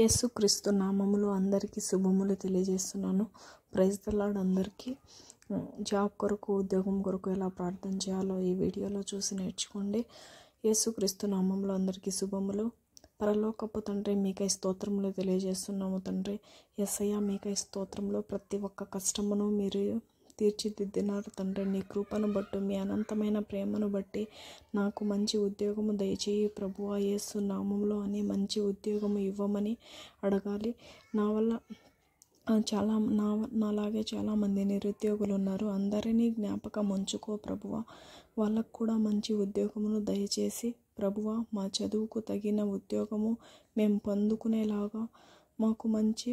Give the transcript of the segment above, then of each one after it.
యేసుక్రీస్తు నామములు అందరికీ శుభములు తెలియజేస్తున్నాను. ప్రైజ్ అందరికీ. జాబ్ కొరకు ఉద్యోగం కొరకు ఎలా ప్రార్థన చేయాలో ఈ వీడియోలో చూసి నేర్చుకోండి. యేసుక్రీస్తు నామంలో అందరికీ శుభములు. పరలోకపు తండ్రి మీకై స్తోత్రములు తెలియజేస్తున్నాము తండ్రి. ఎస్ఐయ మీకై స్తోత్రంలో ప్రతి ఒక్క కష్టమును మీరు తీర్చిదిద్దినారు తండ్రి. నీ కృపను బట్టి మీ అనంతమైన ప్రేమను బట్టి నాకు మంచి ఉద్యోగము దయచేయి ప్రభువా యేసు నామంలో అని మంచి ఉద్యోగము ఇవ్వమని అడగాలి. నా వల్ల చాలా నా నాలాగే చాలామంది నిరుద్యోగులు ఉన్నారు అందరినీ జ్ఞాపకం ఉంచుకో ప్రభువ. వాళ్ళకు కూడా మంచి ఉద్యోగమును దయచేసి ప్రభువ మా చదువుకు తగిన ఉద్యోగము మేము పొందుకునేలాగా మాకు మంచి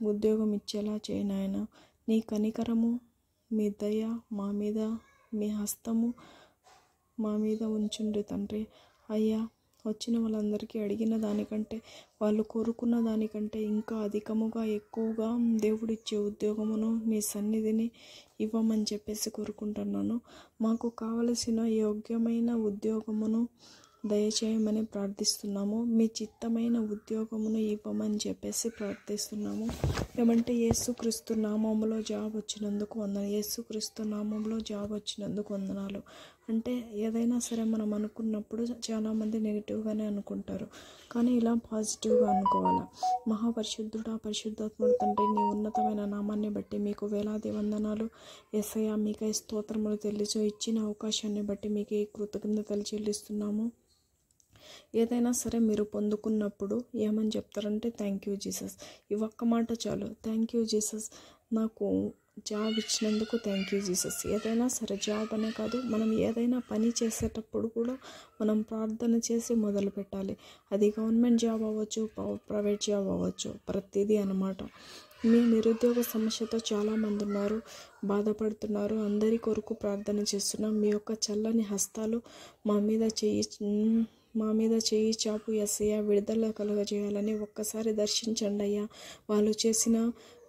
ఉద్యోగం ఇచ్చేలా చేయనాయన నీ కనికరము మీ దయ మా మీద మీ హస్తము మా మీద ఉంచుండ్రి తండ్రి. అయ్యా వచ్చిన వాళ్ళందరికీ అడిగిన దానికంటే వాళ్ళు కోరుకున్న దానికంటే ఇంకా అధికముగా ఎక్కువగా దేవుడిచ్చే ఉద్యోగమును మీ సన్నిధిని ఇవ్వమని చెప్పేసి కోరుకుంటున్నాను. మాకు కావలసిన యోగ్యమైన ఉద్యోగమును దయచేయమని ప్రార్థిస్తున్నాము. మీ చిత్తమైన ఉద్యోగమును ఇవ్వమని చెప్పేసి ప్రార్థిస్తున్నాము. ఏమంటే యేసుక్రీస్తు నామంలో జాబ్ వచ్చినందుకు వందన యేసుక్రీస్తు నామంలో జాబ్ వచ్చినందుకు వందనాలు. అంటే ఏదైనా సరే మనం అనుకున్నప్పుడు చాలామంది నెగిటివ్గానే అనుకుంటారు. కానీ ఇలా పాజిటివ్గా అనుకోవాలి? మహాపరిశుద్ధుడా పరిశుద్ధాత్ముడు తండ్రి నీ ఉన్నతమైన నామాన్ని బట్టి మీకు వేలాది వందనాలు. ఎస్ఐ మీకై స్తోత్రములు తెలియచో ఇచ్చిన అవకాశాన్ని బట్టి మీకు ఈ కృతజ్ఞతలు చెల్లిస్తున్నాము. ఏదైనా సరే మీరు పొందుకున్నప్పుడు ఏమని చెప్తారంటే థ్యాంక్ యూ జీసస్ ఈ ఒక్క మాట చాలు. థ్యాంక్ యూ జీసస్ నాకు జాబ్ ఇచ్చినందుకు థ్యాంక్ యూ జీసస్ ఏదైనా సరే జాబ్ అనే కాదు మనం ఏదైనా పని చేసేటప్పుడు కూడా మనం ప్రార్థన చేసి మొదలు పెట్టాలి. అది గవర్నమెంట్ జాబ్ అవ్వచ్చు ప్రైవేట్ జాబ్ అవ్వచ్చు ప్రతిదీ అన్నమాట. మీ నిరుద్యోగ సమస్యతో చాలామంది ఉన్నారు బాధపడుతున్నారు. అందరి కొరకు ప్రార్థన చేస్తున్నాం. మీ యొక్క చల్లని హస్తాలు మా మీద చేయి మా మీద చేయి చాపు ఎస్సయ్య. విడుదల కలుగజేయాలని ఒక్కసారి దర్శించండి అయ్యా వాళ్ళు చేసిన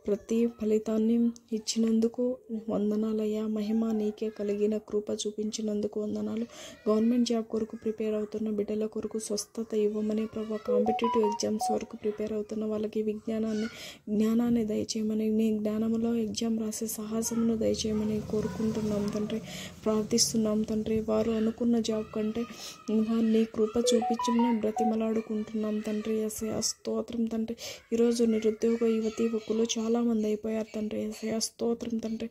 ప్రతి ఫలితాన్ని ఇచ్చినందుకు వందనాలయ్యా. మహిమ నీకే కలిగిన కృప చూపించినందుకు వందనాలు. గవర్నమెంట్ జాబ్ కొరకు ప్రిపేర్ అవుతున్న బిడ్డల కొరకు స్వస్థత ఇవ్వమని ప్రభా కాంపిటేటివ్ ఎగ్జామ్స్ వరకు ప్రిపేర్ అవుతున్న వాళ్ళకి విజ్ఞానాన్ని జ్ఞానాన్ని దయచేయమని నీ జ్ఞానంలో ఎగ్జామ్ రాసే సాహసమును దయచేయమని కోరుకుంటున్నాం తండ్రి. ప్రార్థిస్తున్నాం తండ్రి. వారు అనుకున్న జాబ్ కంటే నీ కృప చూపించమని బ్రతిమలాడుకుంటున్నాం తండ్రి. ఎస్ఐ స్తోత్రం తండ్రి. ఈరోజు నిరుద్యోగ యువతి యువకులు చాలామంది అయిపోయారు తండ్రి. ఏసయ స్తోత్రం తండ్రి.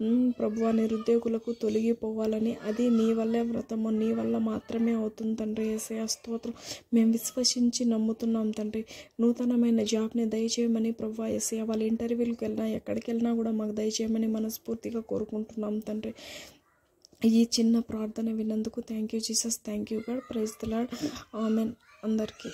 ప్రభు ప్రభువా నిరుద్యోగులకు తొలగిపోవాలని. అది నీ వల్లే వ్రతము నీ వల్ల మాత్రమే అవుతుంది తండ్రి. ఏసయ స్తోత్రం. మేము విశ్వసించి నమ్ముతున్నాం తండ్రి. నూతనమైన జాబ్ని దయచేయమని ప్రభు ఎస్ఐ వాళ్ళ ఇంటర్వ్యూలకు వెళ్ళినా ఎక్కడికి వెళ్ళినా కూడా మాకు దయచేయమని మనస్ఫూర్తిగా కోరుకుంటున్నాం తండ్రి. ఈ చిన్న ప్రార్థన విన్నందుకు thank you Jesus thank you God praise the Lord amen అందరికీ.